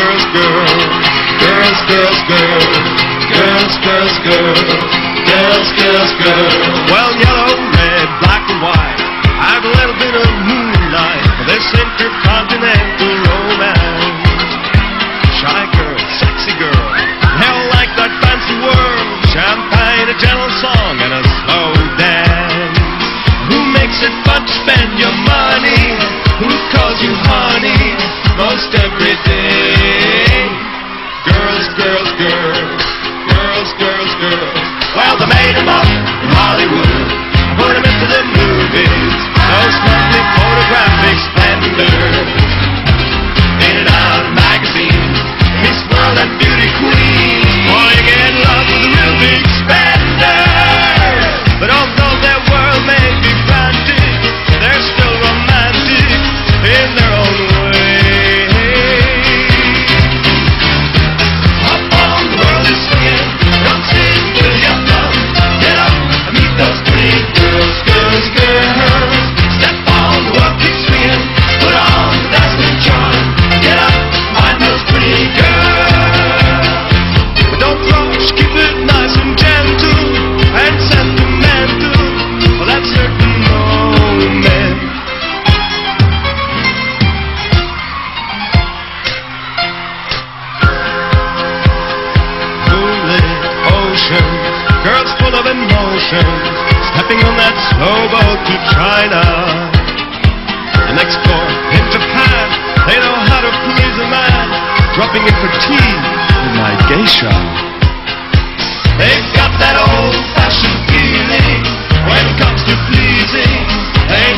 girls, girls, girls, girls, girls, girls, girls, girls, girls, girls, girls. Well, yellow. of emotion, stepping on that slow boat to China. And explore in Japan, they know how to please a man, dropping it for tea with my geisha. They've got that old-fashioned feeling when it comes to pleasing. They